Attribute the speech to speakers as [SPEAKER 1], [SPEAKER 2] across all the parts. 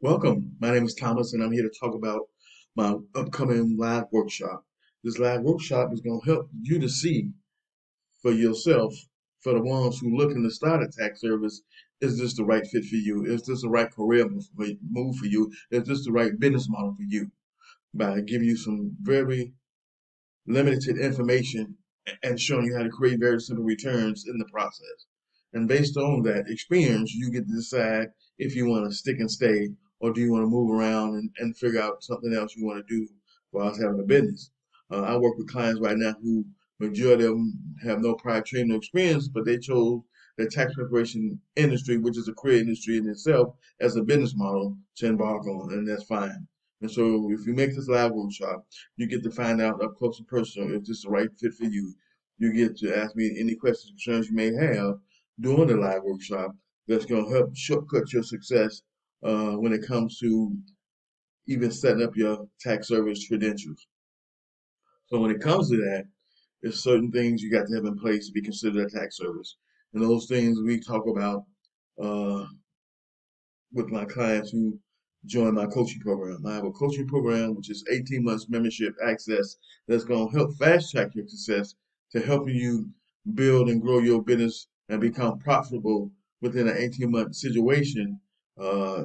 [SPEAKER 1] Welcome. My name is Thomas, and I'm here to talk about my upcoming live workshop. This live workshop is going to help you to see for yourself, for the ones who looking to start a tax service, is this the right fit for you? Is this the right career move for you? Is this the right business model for you? By giving you some very limited information and showing you how to create very simple returns in the process. And based on that experience, you get to decide if you want to stick and stay or do you want to move around and, and figure out something else you want to do while having a business. Uh, I work with clients right now who majority of them have no prior training or experience, but they chose the tax preparation industry, which is a career industry in itself, as a business model to embark on, and that's fine. And so if you make this live workshop, you get to find out up close and personal if this is the right fit for you. You get to ask me any questions, concerns you may have during the live workshop that's going to help shortcut your success uh, when it comes to even setting up your tax service credentials. So when it comes to that, there's certain things you got to have in place to be considered a tax service. And those things we talk about uh, with my clients who join my coaching program. I have a coaching program which is 18 months membership access that's going to help fast track your success to helping you build and grow your business and become profitable within an 18 month situation. Uh,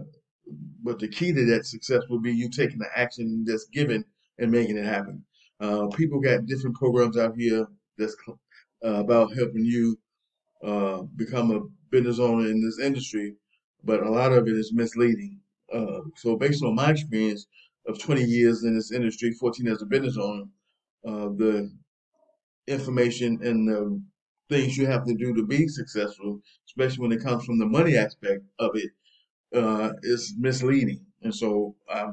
[SPEAKER 1] but the key to that success will be you taking the action that's given and making it happen. Uh, people got different programs out here that's uh, about helping you uh, become a business owner in this industry, but a lot of it is misleading. Uh, so, based on my experience of 20 years in this industry, 14 as a business owner, the information and the things you have to do to be successful, especially when it comes from the money aspect of it, uh, is misleading. And so I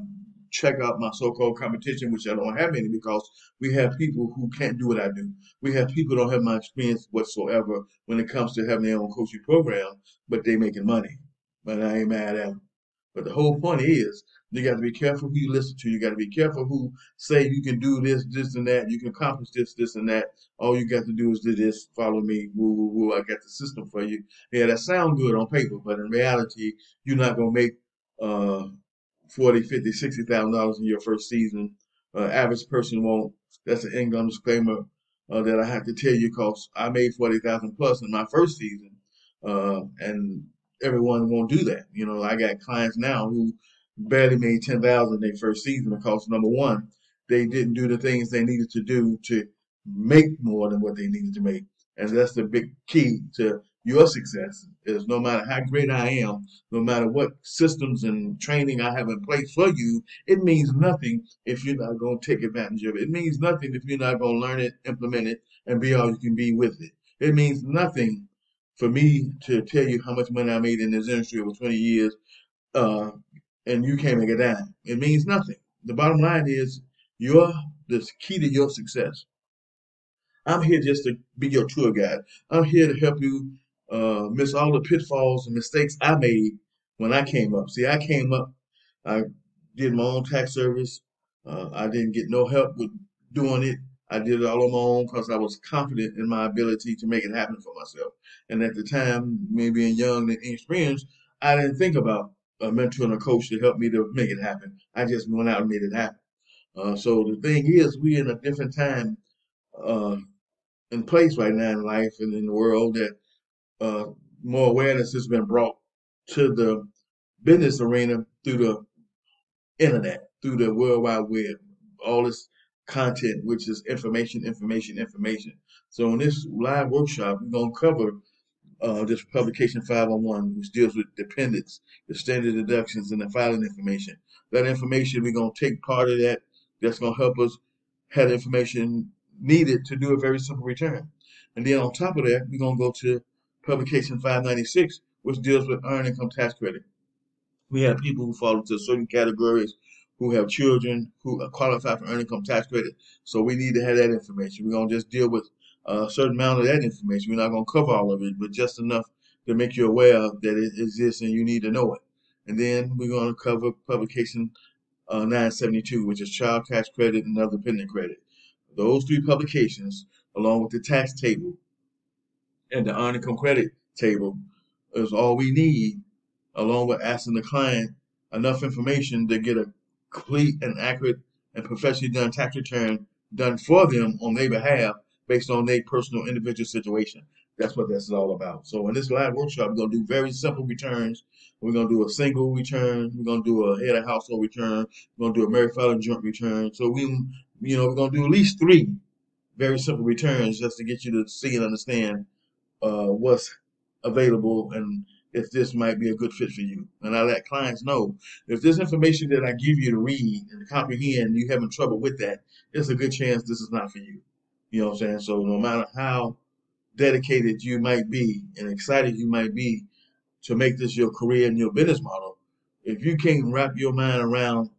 [SPEAKER 1] check out my so-called competition, which I don't have any because we have people who can't do what I do. We have people who don't have my experience whatsoever when it comes to having their own coaching program, but they making money. But I ain't mad at them. But the whole point is you got to be careful who you listen to. You got to be careful who say you can do this, this, and that. You can accomplish this, this, and that. All you got to do is do this. Follow me. Woo, woo, woo. I got the system for you. Yeah, that sound good on paper, but in reality, you're not gonna make uh, 40, 50, 60 thousand dollars in your first season. Uh, average person won't. That's an income disclaimer uh, that I have to tell you because I made forty thousand plus in my first season, uh, and everyone won't do that. You know, I got clients now who barely made ten thousand their first season because number one, they didn't do the things they needed to do to make more than what they needed to make, and that's the big key to your success. Is no matter how great I am, no matter what systems and training I have in place for you, it means nothing if you're not going to take advantage of it. It means nothing if you're not going to learn it, implement it, and be all you can be with it. It means nothing for me to tell you how much money I made in this industry over 20 years uh, and you can't make it down. It means nothing. The bottom line is you're the key to your success. I'm here just to be your tour guide. I'm here to help you uh, miss all the pitfalls and mistakes I made when I came up. See, I came up, I did my own tax service. Uh, I didn't get no help with doing it. I did it all on my own because I was confident in my ability to make it happen for myself. And at the time, me being young and inexperienced, I didn't think about a mentor and a coach to help me to make it happen. I just went out and made it happen. Uh, so the thing is, we're in a different time uh, in place right now in life and in the world that uh, more awareness has been brought to the business arena through the internet, through the World Wide Web, all this content, which is information, information, information. So in this live workshop, we're going to cover uh, this publication 501, which deals with dependents, the standard deductions, and the filing information. That information, we're going to take part of that. That's going to help us have information needed to do a very simple return. And then on top of that, we're going to go to publication 596, which deals with earned income tax credit. We have people who fall into certain categories who have children who qualify for earned income tax credit. So we need to have that information. We're going to just deal with a certain amount of that information. We're not going to cover all of it, but just enough to make you aware of that it exists and you need to know it. And then we're going to cover publication uh, 972, which is child tax credit and other dependent credit. Those three publications, along with the tax table and the earned income credit table, is all we need, along with asking the client enough information to get a complete and accurate and professionally done tax return done for them on their behalf based on their personal individual situation. That's what this is all about. So in this live workshop, we're gonna do very simple returns. We're gonna do a single return. We're gonna do a head of household return. We're gonna do a married filing joint return. So we, you know, we're gonna do at least three very simple returns just to get you to see and understand uh, what's available and if this might be a good fit for you. And I let clients know if this information that I give you to read and to comprehend, you having trouble with that, there's a good chance this is not for you. You know what I'm saying? So no matter how dedicated you might be and excited you might be to make this your career and your business model, if you can't wrap your mind around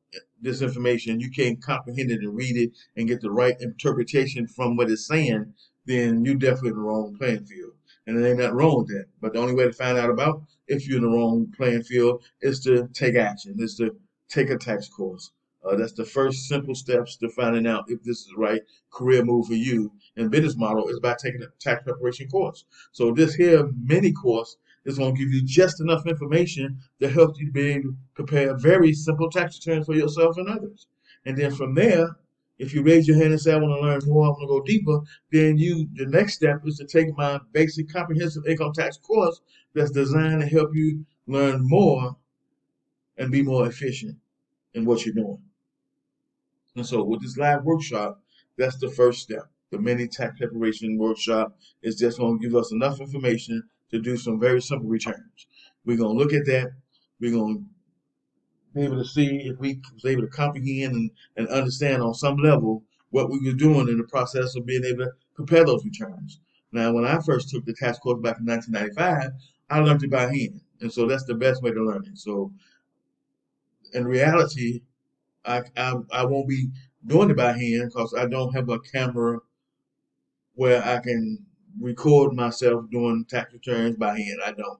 [SPEAKER 1] this information, you can't comprehend it and read it and get the right interpretation from what it's saying, then you're definitely in the wrong playing field. And there ain't nothing wrong with that. But the only way to find out about if you're in the wrong playing field is to take action, is to take a tax course. Uh, that's the first simple steps to finding out if this is the right career move for you. And business model is by taking a tax preparation course. So this here mini course is going to give you just enough information to help you to be able to prepare a very simple tax returns for yourself and others. And then from there, if you raise your hand and say, I want to learn more, I want to go deeper, then you the next step is to take my basic comprehensive income tax course that's designed to help you learn more and be more efficient in what you're doing. And so with this live workshop, that's the first step. The mini tax preparation workshop is just going to give us enough information to do some very simple returns. We're going to look at that. We're going to be able to see if we was able to comprehend and, and understand on some level what we were doing in the process of being able to prepare those returns. Now, when I first took the tax course back in 1995, I learned it by hand. And so that's the best way to learn it. So in reality, I, I, I won't be doing it by hand because I don't have a camera where I can record myself doing tax returns by hand. I don't.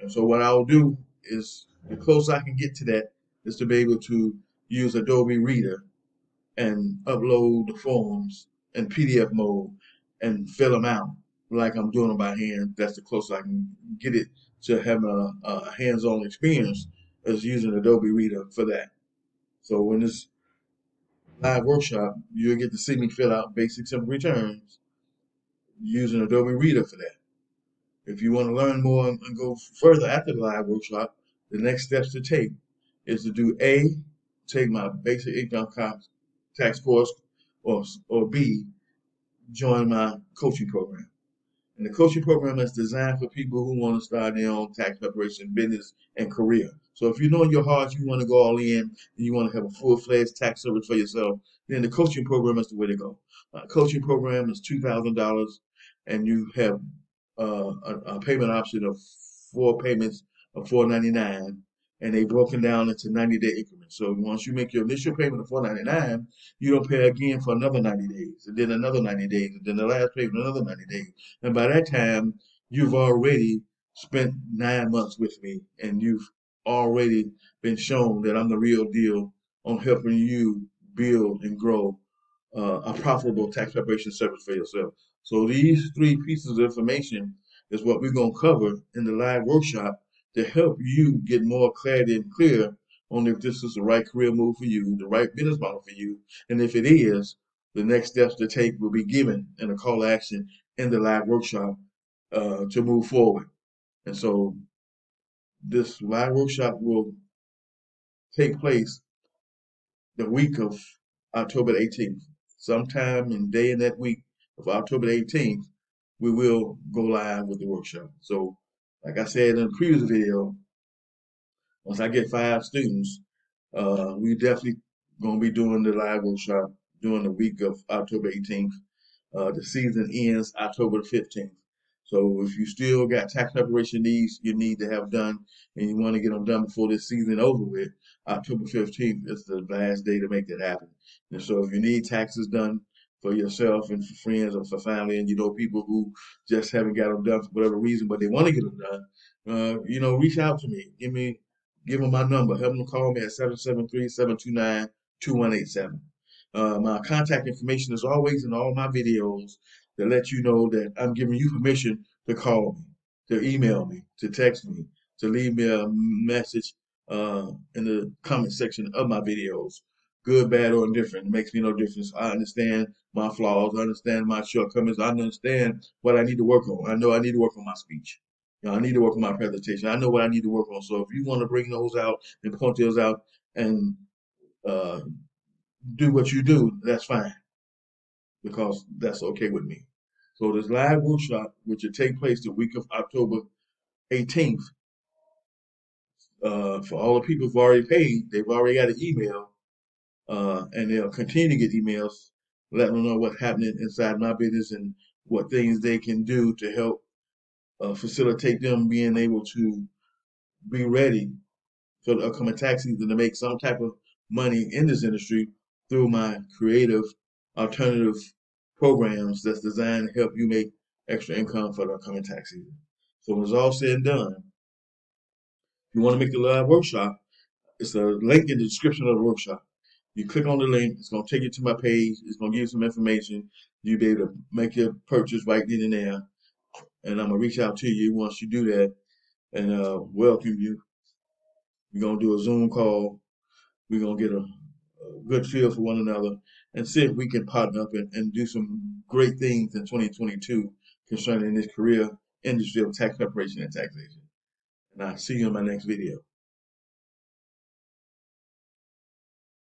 [SPEAKER 1] And so what I'll do is the closer I can get to that is to be able to use Adobe Reader and upload the forms in PDF mode and fill them out like I'm doing them by hand. That's the closest I can get it to having a, a hands-on experience is using Adobe Reader for that. So when this live workshop, you'll get to see me fill out basic simple returns using Adobe Reader for that. If you want to learn more and go further after the live workshop, the next steps to take is to do A, take my basic income tax course, or, or B, join my coaching program. And the coaching program is designed for people who want to start their own tax preparation business and career. So if you know in your heart you want to go all in and you want to have a full-fledged tax service for yourself, then the coaching program is the way to go. Uh, coaching program is two thousand dollars, and you have uh, a, a, payment option of four payments of four ninety nine, and they broken down into ninety day increments. So once you make your initial payment of four ninety nine, you don't pay again for another ninety days, and then another ninety days, and then the last payment another ninety days. And by that time, you've already spent nine months with me, and you've already been shown that I'm the real deal on helping you build and grow uh, a profitable tax preparation service for yourself. So these three pieces of information is what we're going to cover in the live workshop to help you get more clarity and clear on if this is the right career move for you, the right business model for you, and if it is, the next steps to take will be given in a call to action in the live workshop uh, to move forward. And so this live workshop will take place the week of October 18th. Sometime in day in that week of October 18th, we will go live with the workshop. So, like I said in the previous video, once I get five students, uh, we definitely gonna be doing the live workshop during the week of October 18th. Uh, the season ends October 15th. So if you still got tax preparation needs you need to have done and you want to get them done before this season over with, October 15th is the last day to make that happen. And so if you need taxes done for yourself and for friends or for family and you know people who just haven't got them done for whatever reason, but they want to get them done, uh, you know, reach out to me. Give me, give them my number. Have them call me at 773-729-2187. Uh, my contact information is always in all my videos to let you know that I'm giving you permission to call me, to email me, to text me, to leave me a message uh, in the comment section of my videos. Good, bad, or indifferent. It makes me no difference. I understand my flaws. I understand my shortcomings. I understand what I need to work on. I know I need to work on my speech. You know, I need to work on my presentation. I know what I need to work on. So if you want to bring those out and point those out and uh, do what you do, that's fine because that's okay with me. So this live workshop, which will take place the week of October 18th, uh, for all the people who've already paid, they've already got an email, uh, and they'll continue to get emails letting them know what's happening inside my business and what things they can do to help uh, facilitate them being able to be ready for the upcoming tax season to make some type of money in this industry through my creative alternative programs that's designed to help you make extra income for the upcoming tax season. So when it's all said and done, if you want to make the live workshop, it's a link in the description of the workshop. You click on the link, it's going to take you to my page, it's going to give you some information. You'll be able to make your purchase right then and there. And I'm going to reach out to you once you do that and uh, welcome you. We're going to do a Zoom call. We're going to get a, a, good feel for one another and see if we can partner up and, and do some great things in 2022 concerning this career industry of tax preparation and taxation. And I'll see you in my next video.